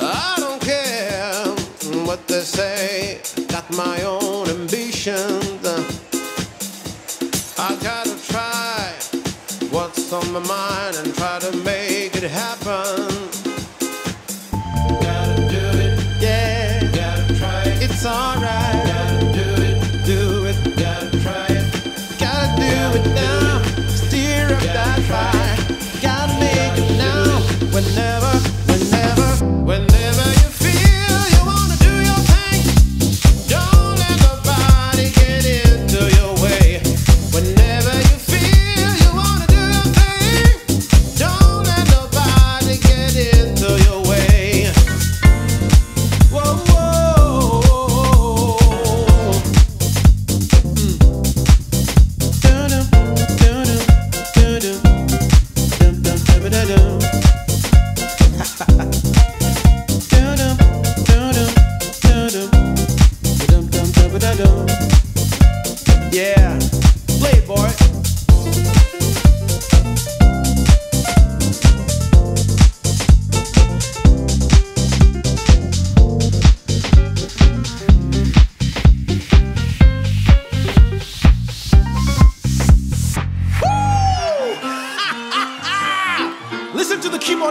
I don't care what they say, got my own ambitions. I gotta try what's on my mind and try to make it happen.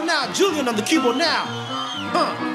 now. Julian on the keyboard now. Huh.